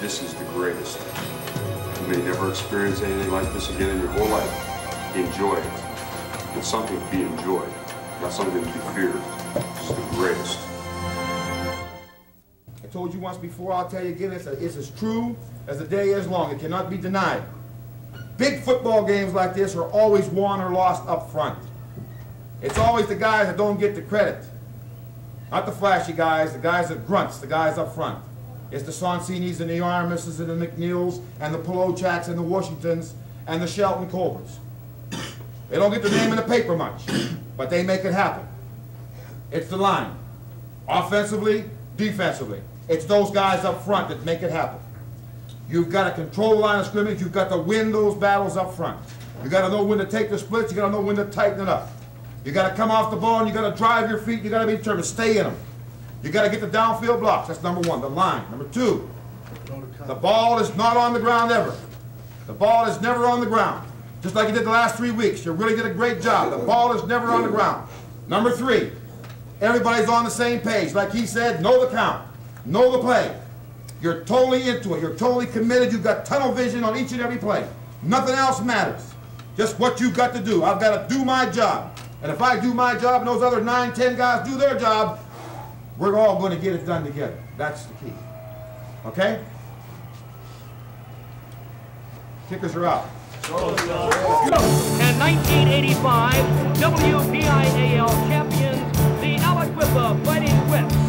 this. Is the greatest. You may never experience anything like this again in your whole life. Enjoy it. It's something to be enjoyed, not something to be feared. Is the greatest. I told you once before, I'll tell you again, it's, a, it's as true as the day is long. It cannot be denied. Big football games like this are always won or lost up front. It's always the guys that don't get the credit. Not the flashy guys, the guys that grunts, the guys up front. It's the Sonsinis and the Armises and the McNeils and the Polochaks and the Washingtons and the Shelton Colberts. They don't get the name in the paper much, but they make it happen. It's the line. Offensively, defensively. It's those guys up front that make it happen. You've got to control the line of scrimmage. You've got to win those battles up front. You've got to know when to take the splits. You've got to know when to tighten it up. You've got to come off the ball and you've got to drive your feet. You've got to be determined. Stay in them. You got to get the downfield blocks. That's number one. The line. Number two. The ball is not on the ground ever. The ball is never on the ground. Just like you did the last three weeks. You really did a great job. The ball is never on the ground. Number three. Everybody's on the same page. Like he said, know the count. Know the play. You're totally into it. You're totally committed. You've got tunnel vision on each and every play. Nothing else matters. Just what you've got to do. I've got to do my job. And if I do my job and those other nine, ten guys do their job, we're all going to get it done together. That's the key. Okay? Kickers are out. And 1985 WPIAL champions, the Aliquippa Fighting Quips.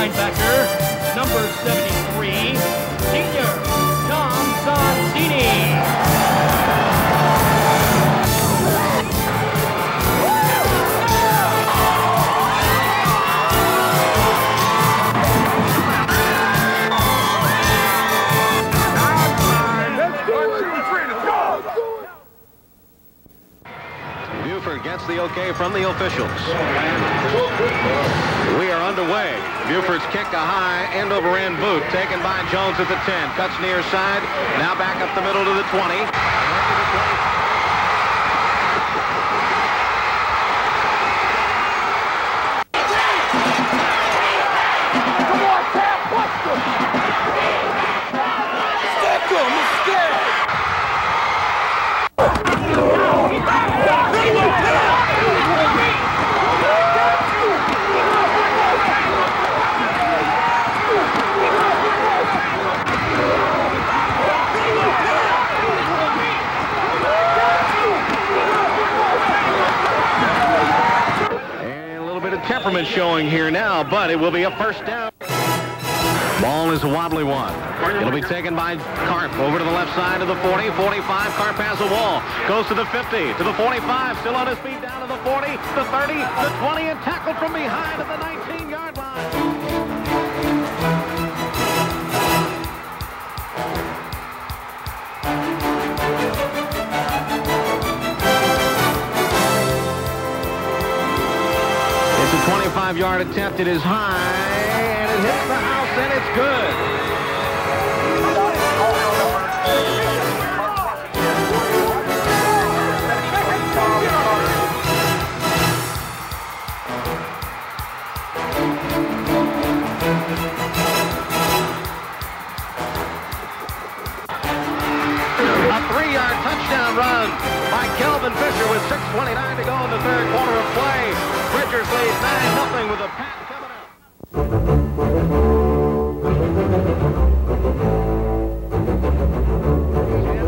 Linebacker, number 73, senior from the officials. We are underway. Buford's kick a high end over end boot taken by Jones at the 10. Cuts near side. Now back up the middle to the 20. And a little bit of temperament showing here now, but it will be a first down. Ball is a wobbly one. It'll be taken by Carp over to the left side of the 40, 45. Carp has a wall. Goes to the 50, to the 45. Still on his feet down to the 40, the 30, the 20, and tackled from behind at the 19-yard line. It's a 25-yard attempt. It is high, and it hits the house, and it's good. Touchdown run by Kelvin Fisher with 6.29 to go in the third quarter of play. Bridgers lead 9-0 with a pass coming up.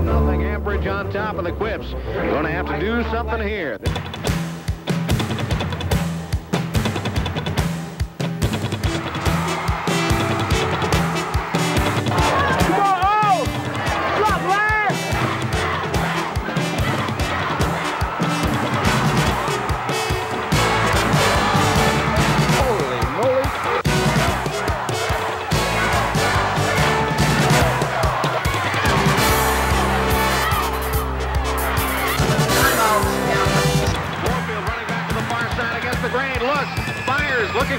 Nothing Ambridge on top of the Quips. Going to have to do something here.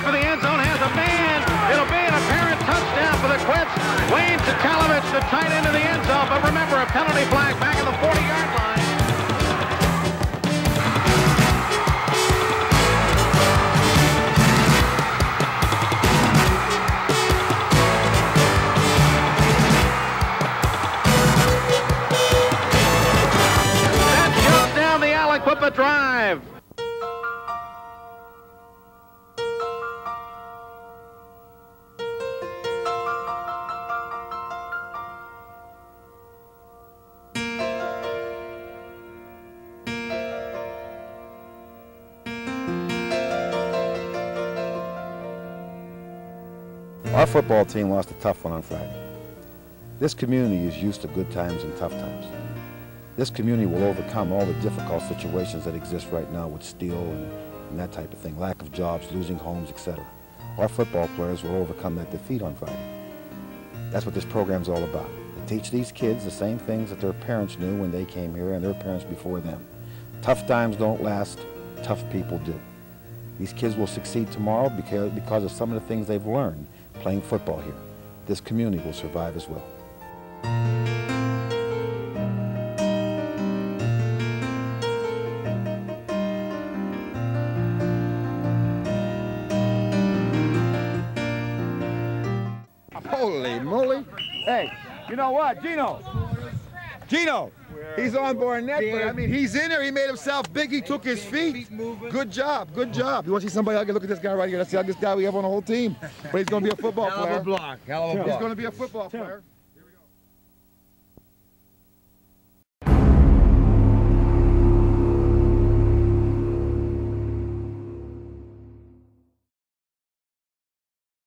For the end zone, has a man. It'll be an apparent touchdown for the Quips. Wayne Tatalovich, the tight end of the end zone. But remember, a penalty flag back at the 40-yard line. Our football team lost a tough one on Friday. This community is used to good times and tough times. This community will overcome all the difficult situations that exist right now with steel and, and that type of thing, lack of jobs, losing homes, etc. Our football players will overcome that defeat on Friday. That's what this program's all about. To teach these kids the same things that their parents knew when they came here and their parents before them. Tough times don't last, tough people do. These kids will succeed tomorrow because, of some of the things they've learned playing football here. This community will survive as well. Holy moly. Hey, you know what, Gino? Gino, he's on board net, but I mean, he's in there. He made himself big. He took his feet. Good job, good job. You want to see somebody? I can look at this guy right here. That's the youngest guy we have on the whole team. But he's going to be a football Hell of player. a block. Hell of a He's going to be a football player.